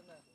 தானே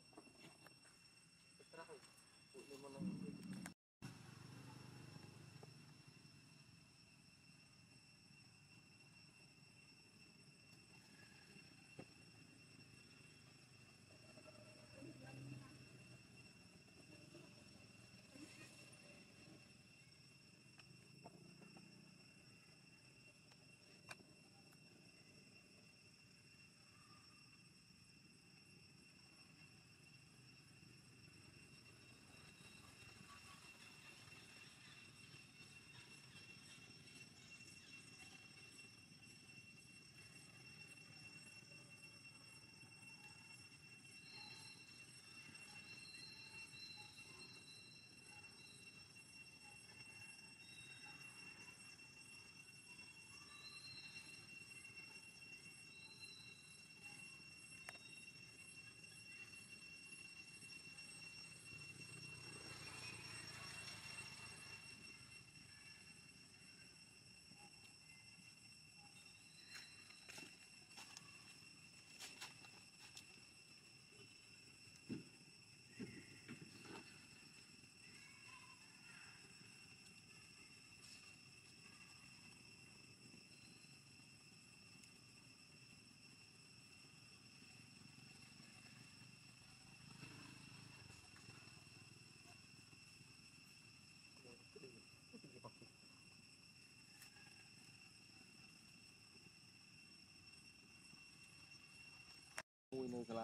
nuôi nơi cái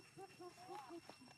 Oh, my God.